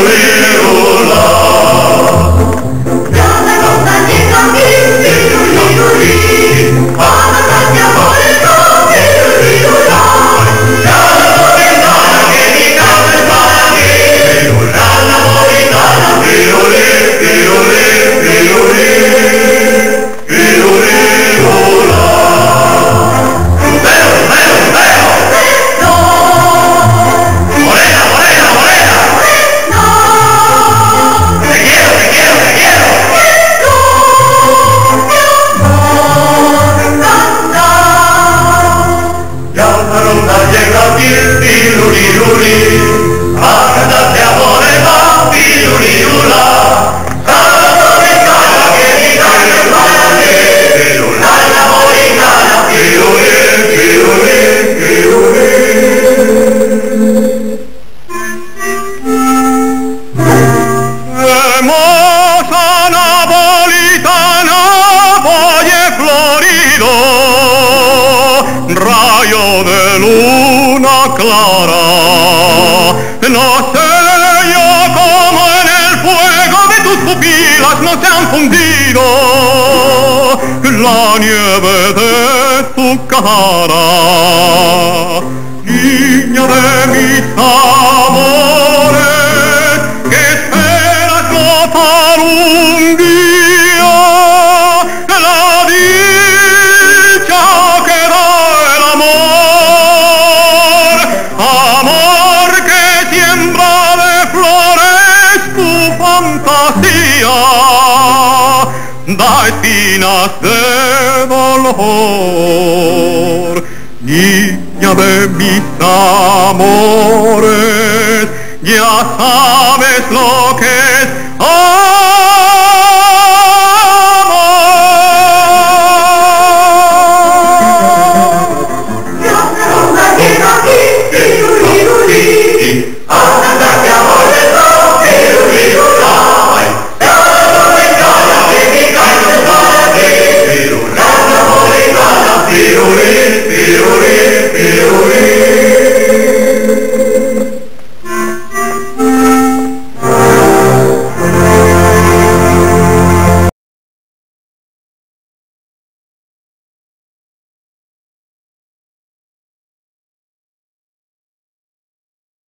glory. clara. No sé yo como en el fuego de tus pupilas no se han fundido. La nieve de tu cara Niña de mis amores Que esperas no da espinas de dolor. Niña de mis amores, ya sabes lo que es